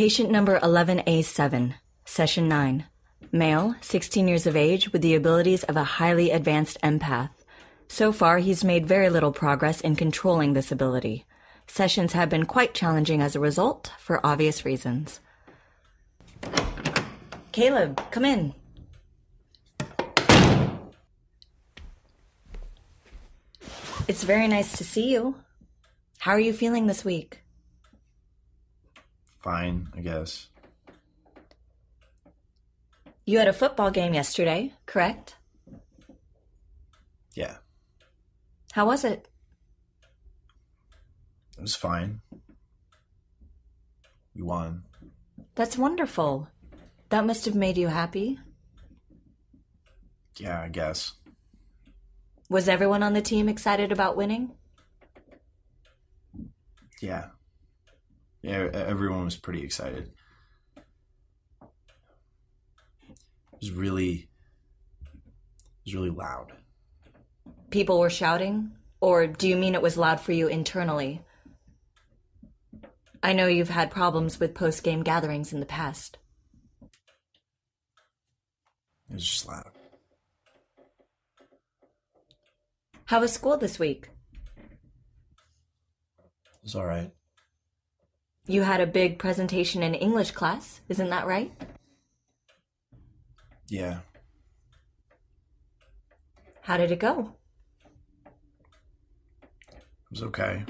Patient number 11A7, session 9. Male, 16 years of age, with the abilities of a highly advanced empath. So far, he's made very little progress in controlling this ability. Sessions have been quite challenging as a result, for obvious reasons. Caleb, come in. It's very nice to see you. How are you feeling this week? Fine, I guess. You had a football game yesterday, correct? Yeah, How was it? it was fine. We won. That's wonderful. That must have made you happy. Yeah, I guess. Was everyone on the team excited about winning? Yeah. Yeah, everyone was pretty excited. It was really it was really loud. People were shouting? Or do you mean it was loud for you internally? I know you've had problems with post game gatherings in the past. It was just loud. How was school this week? It was all right. You had a big presentation in English class, isn't that right? Yeah. How did it go? It was okay.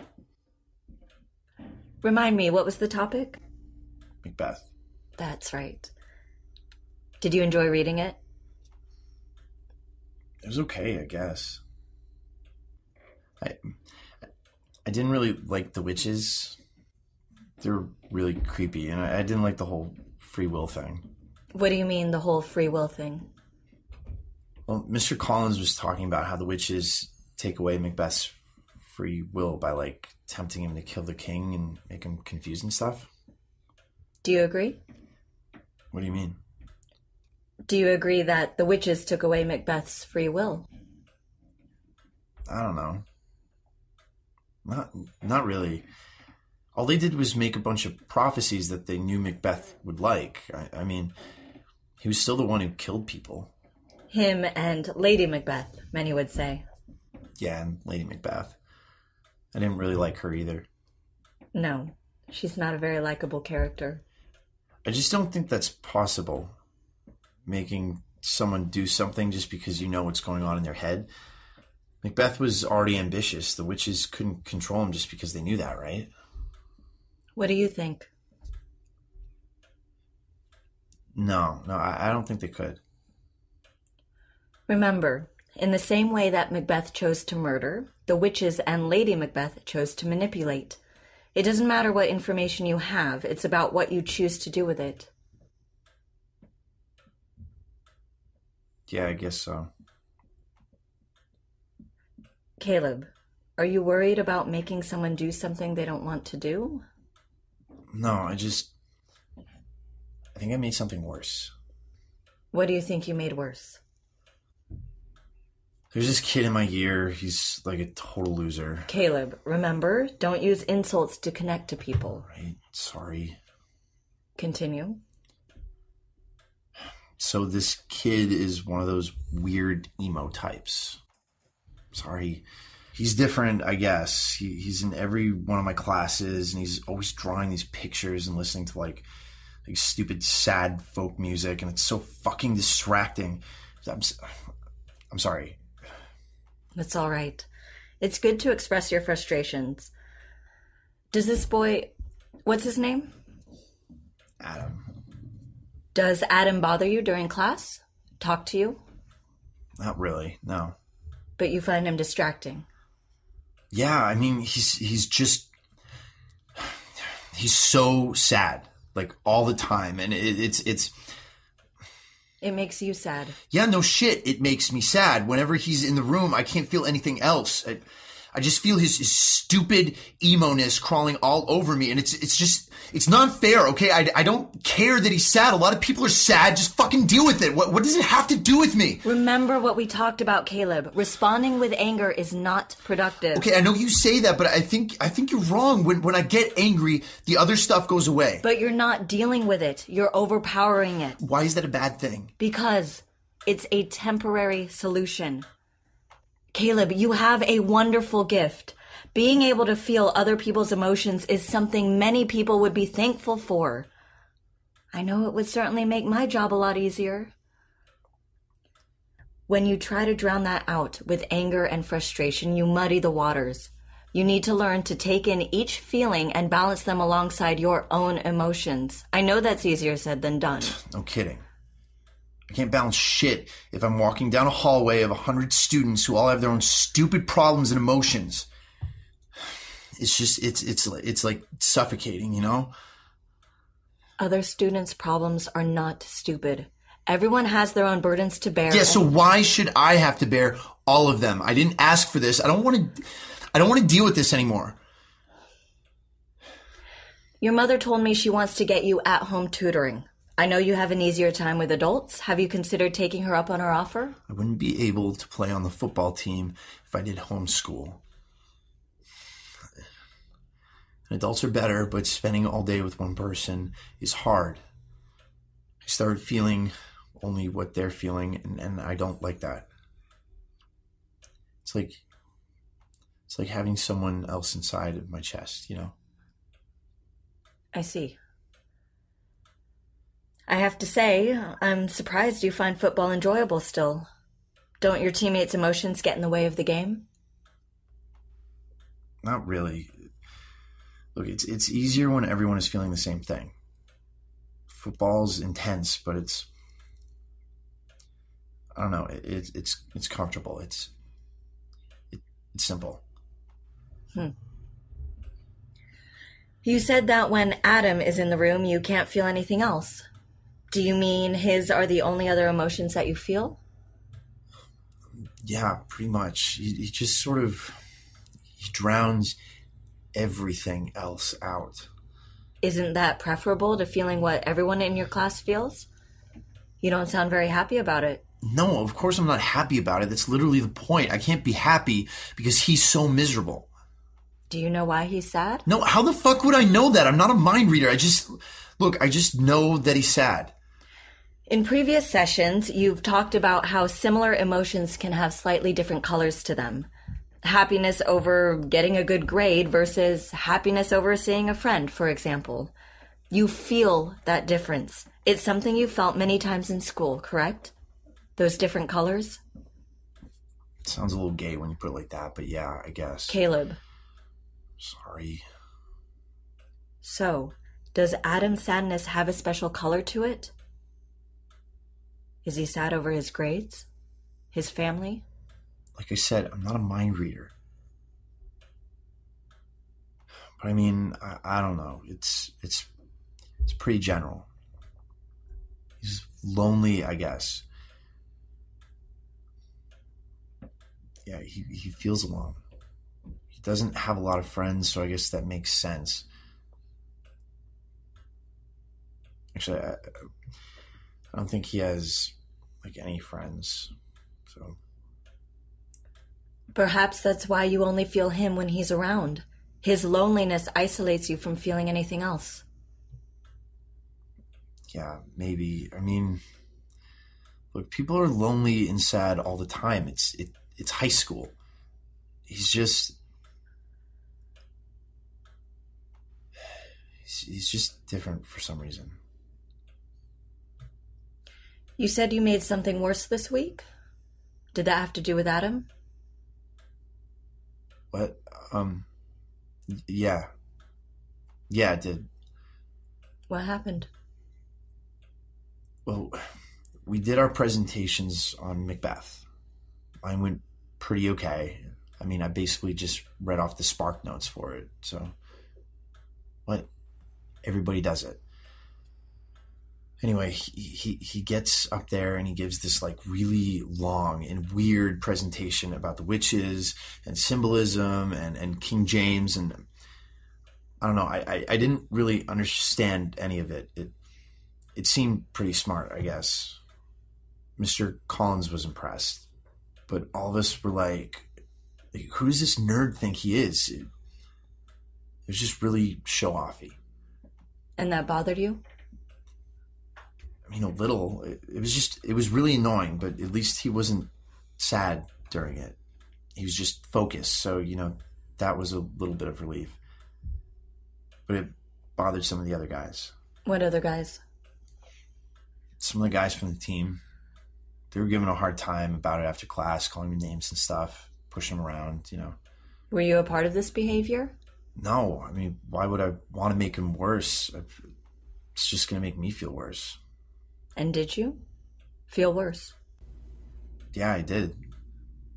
Remind me, what was the topic? Macbeth. That's right. Did you enjoy reading it? It was okay, I guess. I I didn't really like the witches. They're really creepy, and I, I didn't like the whole free will thing. What do you mean, the whole free will thing? Well, Mr. Collins was talking about how the witches take away Macbeth's free will by like tempting him to kill the king and make him confused and stuff. Do you agree? What do you mean? Do you agree that the witches took away Macbeth's free will? I don't know. Not not really. All they did was make a bunch of prophecies that they knew Macbeth would like. I, I mean, he was still the one who killed people. Him and Lady Macbeth, many would say. Yeah, and Lady Macbeth. I didn't really like her either. No, she's not a very likable character. I just don't think that's possible. Making someone do something just because you know what's going on in their head. Macbeth was already ambitious. The witches couldn't control him just because they knew that, right? What do you think? No, no, I, I don't think they could. Remember, in the same way that Macbeth chose to murder, the witches and Lady Macbeth chose to manipulate. It doesn't matter what information you have, it's about what you choose to do with it. Yeah, I guess so. Caleb, are you worried about making someone do something they don't want to do? No, I just. I think I made something worse. What do you think you made worse? There's this kid in my year. He's like a total loser. Caleb, remember, don't use insults to connect to people. Right? Sorry. Continue. So this kid is one of those weird emo types. Sorry. He's different, I guess. He, he's in every one of my classes, and he's always drawing these pictures and listening to like, like stupid, sad folk music, and it's so fucking distracting. I'm, I'm sorry. It's all right. It's good to express your frustrations. Does this boy. What's his name? Adam. Does Adam bother you during class? Talk to you? Not really. No. But you find him distracting. Yeah, I mean, he's he's just he's so sad, like all the time, and it, it's it's It makes you sad. yeah, no shit. It makes me sad whenever he's in the room. I can't feel anything else. I, I just feel his, his stupid emo-ness crawling all over me. And it's, it's just, it's not fair. Okay. I, I don't care that he's sad. A lot of people are sad. Just fucking deal with it. What, what does it have to do with me? Remember what we talked about, Caleb. Responding with anger is not productive. Okay. I know you say that, but I think, I think you're wrong. When, when I get angry, the other stuff goes away. But you're not dealing with it. You're overpowering it. Why is that a bad thing? Because it's a temporary solution. Caleb, you have a wonderful gift. Being able to feel other people's emotions is something many people would be thankful for. I know it would certainly make my job a lot easier. When you try to drown that out with anger and frustration, you muddy the waters. You need to learn to take in each feeling and balance them alongside your own emotions. I know that's easier said than done. No kidding. I can't balance shit if I'm walking down a hallway of a hundred students who all have their own stupid problems and emotions. It's just it's it's it's like suffocating, you know? Other students' problems are not stupid. Everyone has their own burdens to bear. Yeah, so why should I have to bear all of them? I didn't ask for this. I don't want to I don't want to deal with this anymore. Your mother told me she wants to get you at home tutoring. I know you have an easier time with adults. Have you considered taking her up on her offer? I wouldn't be able to play on the football team if I did homeschool. Adults are better, but spending all day with one person is hard. I start feeling only what they're feeling, and, and I don't like that. It's like it's like having someone else inside of my chest, you know? I see. I have to say, I'm surprised you find football enjoyable still. Don't your teammates' emotions get in the way of the game? Not really. Look, it's it's easier when everyone is feeling the same thing. Football's intense, but it's I don't know. It, it's it's it's comfortable. It's it, it's simple. Hmm. You said that when Adam is in the room, you can't feel anything else. Do you mean his are the only other emotions that you feel? Yeah, pretty much. He, he just sort of he drowns everything else out. Isn't that preferable to feeling what everyone in your class feels? You don't sound very happy about it. No, of course I'm not happy about it. That's literally the point. I can't be happy because he's so miserable. Do you know why he's sad? No, how the fuck would I know that? I'm not a mind reader. I just look, I just know that he's sad. In previous sessions, you've talked about how similar emotions can have slightly different colors to them. Happiness over getting a good grade versus happiness over seeing a friend, for example. You feel that difference. It's something you felt many times in school, correct? Those different colors? Sounds a little gay when you put it like that, but yeah, I guess. Caleb. Sorry. So, does Adam's sadness have a special color to it? Is he sad over his grades? His family? Like I said, I'm not a mind reader. But I mean, I, I don't know. It's it's it's pretty general. He's lonely, I guess. Yeah, he, he feels alone. He doesn't have a lot of friends, so I guess that makes sense. Actually, I, I don't think he has like any friends. So Perhaps that's why you only feel him when he's around. His loneliness isolates you from feeling anything else. Yeah, maybe. I mean, look, people are lonely and sad all the time. It's it it's high school. He's just he's, he's just different for some reason. You said you made something worse this week? Did that have to do with Adam? What? Um. Yeah. Yeah, it did. What happened? Well, we did our presentations on Macbeth. Mine went pretty okay. I mean, I basically just read off the spark notes for it. So, what? Everybody does it. Anyway, he, he he gets up there and he gives this like really long and weird presentation about the witches and symbolism and and King James and I don't know. I, I, I didn't really understand any of it. It it seemed pretty smart, I guess. Mr. Collins was impressed, but all of us were like, "Who does this nerd think he is?" It, it was just really show offy. And that bothered you? I mean, a little. It, it was just, it was really annoying, but at least he wasn't sad during it. He was just focused. So, you know, that was a little bit of relief. But it bothered some of the other guys. What other guys? Some of the guys from the team. They were giving a hard time about it after class, calling me names and stuff, pushing them around, you know. Were you a part of this behavior? No, I mean, why would I want to make him worse? It's just going to make me feel worse. And did you feel worse? Yeah, I did.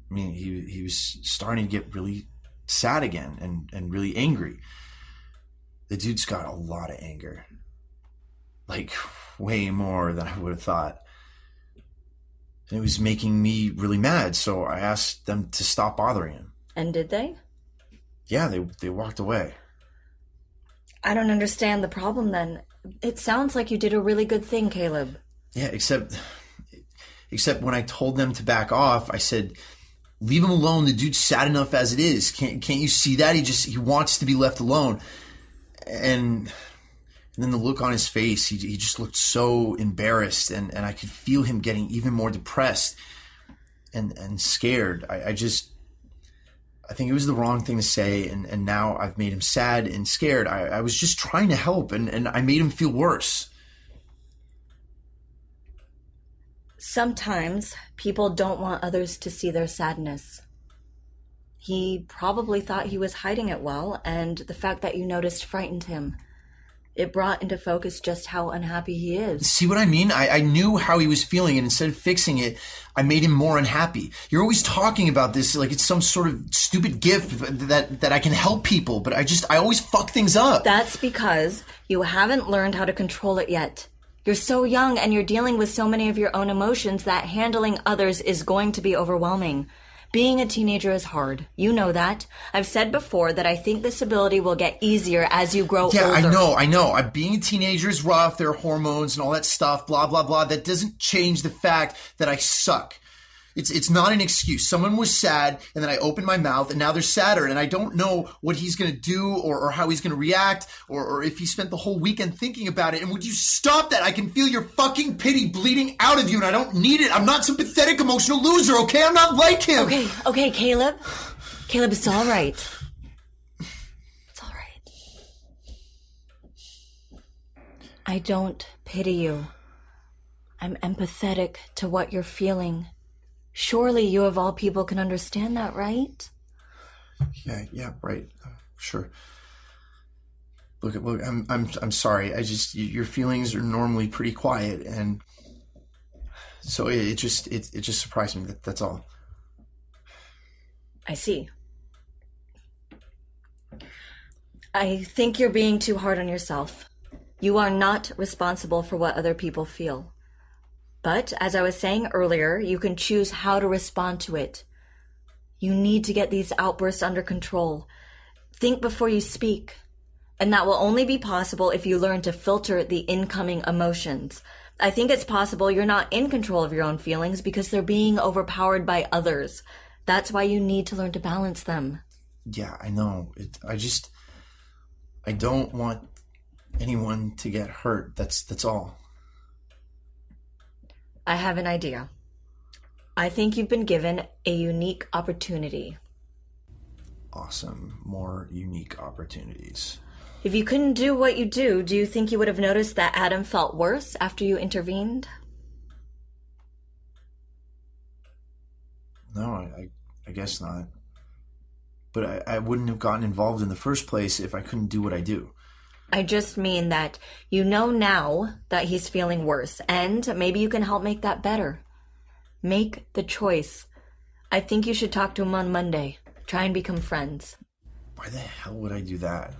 I mean, he he was starting to get really sad again and and really angry. The dude's got a lot of anger, like way more than I would have thought. And it was making me really mad, so I asked them to stop bothering him. And did they? Yeah, they they walked away. I don't understand the problem then. It sounds like you did a really good thing, Caleb. Yeah, except except when I told them to back off, I said, "Leave him alone. The dude's sad enough as it is. Can't can't you see that? He just he wants to be left alone." And and then the look on his face, he he just looked so embarrassed, and and I could feel him getting even more depressed and and scared. I, I just I think it was the wrong thing to say, and, and now I've made him sad and scared. I, I was just trying to help, and, and I made him feel worse. Sometimes people don't want others to see their sadness. He probably thought he was hiding it well, and the fact that you noticed frightened him. It brought into focus just how unhappy he is. See what I mean? I, I knew how he was feeling, and instead of fixing it, I made him more unhappy. You're always talking about this like it's some sort of stupid gift that that I can help people, but I just I always fuck things up. That's because you haven't learned how to control it yet. You're so young and you're dealing with so many of your own emotions that handling others is going to be overwhelming. Being a teenager is hard. You know that. I've said before that I think this ability will get easier as you grow yeah, older. I know, I know. Uh, being a teenager is rough. There are hormones and all that stuff, blah, blah, blah. That doesn't change the fact that I suck. It's it's not an excuse. Someone was sad, and then I opened my mouth, and now they're sadder, and I don't know what he's going to do or, or how he's going to react, or, or if he spent the whole weekend thinking about it. And would you stop that? I can feel your fucking pity bleeding out of you, and I don't need it. I'm not some pathetic emotional loser, okay? I'm not like him. Okay, okay, Caleb. Caleb, it's all right. It's all right. I don't pity you. I'm empathetic to what you're feeling. Surely you of all people can understand that, right? Yeah, yeah, right. Uh, sure. Look, look, I'm, I'm, I'm sorry. I just your feelings are normally pretty quiet, and so it, it just, it, it just surprised me. That, that's all. I see. I think you're being too hard on yourself. You are not responsible for what other people feel. But as I was saying earlier, you can choose how to respond to it. You need to get these outbursts under control. Think before you speak. And that will only be possible if you learn to filter the incoming emotions. I think it's possible you're not in control of your own feelings because they're being overpowered by others. That's why you need to learn to balance them. Yeah, I know. It, I just, I don't want anyone to get hurt. That's that's all. I have an idea. I think you've been given a unique opportunity. Awesome. More unique opportunities. If you couldn't do what you do, do you think you would have noticed that Adam felt worse after you intervened? No, I, I, I guess not. But I, I wouldn't have gotten involved in the first place if I couldn't do what I do. I just mean that you know now that he's feeling worse, and maybe you can help make that better. Make the choice. I think you should talk to him on Monday. Try and become friends. Why the hell would I do that?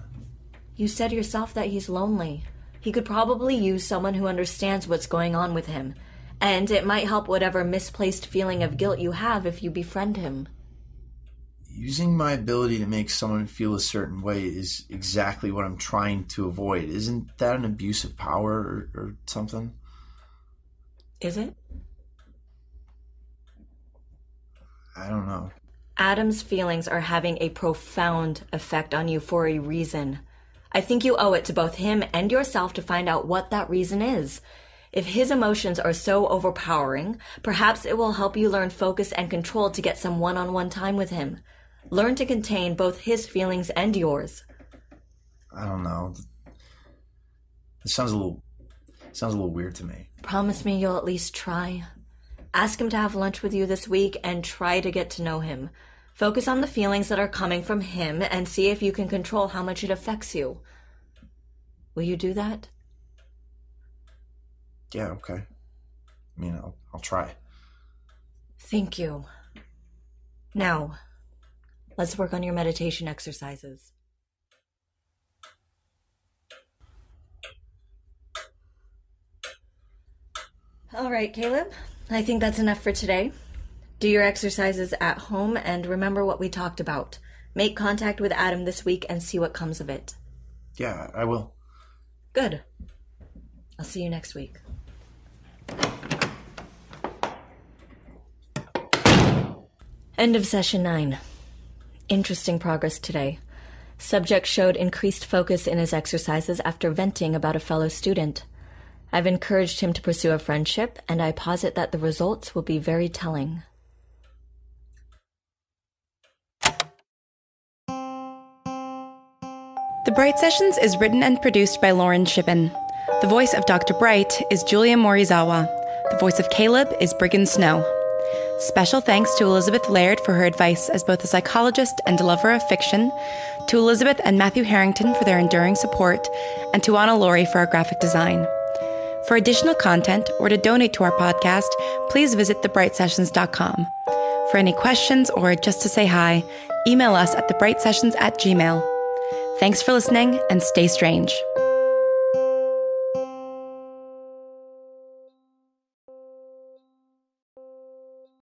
You said yourself that he's lonely. He could probably use someone who understands what's going on with him, and it might help whatever misplaced feeling of guilt you have if you befriend him. Using my ability to make someone feel a certain way is exactly what I'm trying to avoid. Isn't that an abuse of power or, or something? Is it? I don't know. Adam's feelings are having a profound effect on you for a reason. I think you owe it to both him and yourself to find out what that reason is. If his emotions are so overpowering, perhaps it will help you learn focus and control to get some one on one time with him. Learn to contain both his feelings and yours. I don't know. It sounds a little sounds a little weird to me. Promise me you'll at least try. Ask him to have lunch with you this week and try to get to know him. Focus on the feelings that are coming from him and see if you can control how much it affects you. Will you do that? Yeah, okay. I mean, I'll, I'll try. Thank you. Now, let's work on your meditation exercises. All right, Caleb. I think that's enough for today. Do your exercises at home and remember what we talked about. Make contact with Adam this week and see what comes of it. Yeah, I will. Good. I'll see you next week. End of session 9. Interesting progress today. Subject showed increased focus in his exercises after venting about a fellow student. I've encouraged him to pursue a friendship, and I posit that the results will be very telling. The Bright Sessions is written and produced by Lauren Shippen. The voice of Dr. Bright is Julia Morizawa. The voice of Caleb is Briggon Snow. Special thanks to Elizabeth Laird for her advice as both a psychologist and a lover of fiction, to Elizabeth and Matthew Harrington for their enduring support, and to Anna Laurie for our graphic design. For additional content or to donate to our podcast, please visit thebrightsessions.com. For any questions or just to say hi, email us at thebrightsessions at gmail. Thanks for listening and stay strange.